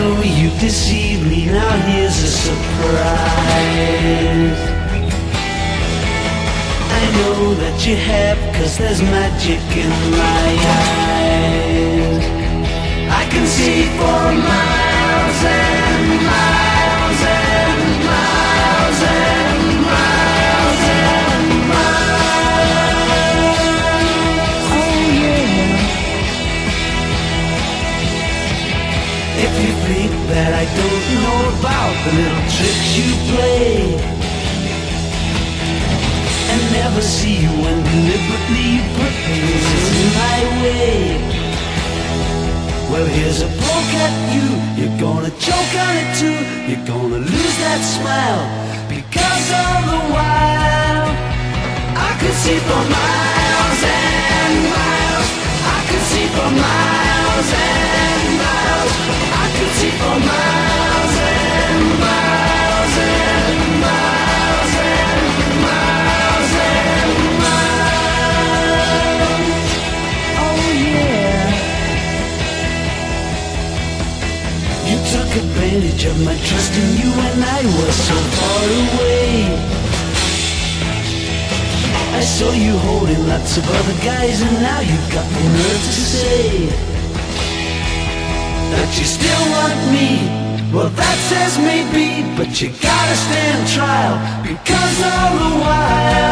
know you deceived me, now here's a surprise. I know that you have, cause there's magic in my eyes. If you think that I don't know about the little tricks you play and never see you when deliberately you put things in my way. Well, here's a poke at you. You're gonna choke on it too. You're gonna lose that smile because all the while I could see for miles and miles. I could see for miles and Oh, advantage of my trust in you and I was so far away. I saw you holding lots of other guys and now you've got the nerve to say that you still want me. Well, that says maybe, but you gotta stand trial because all the while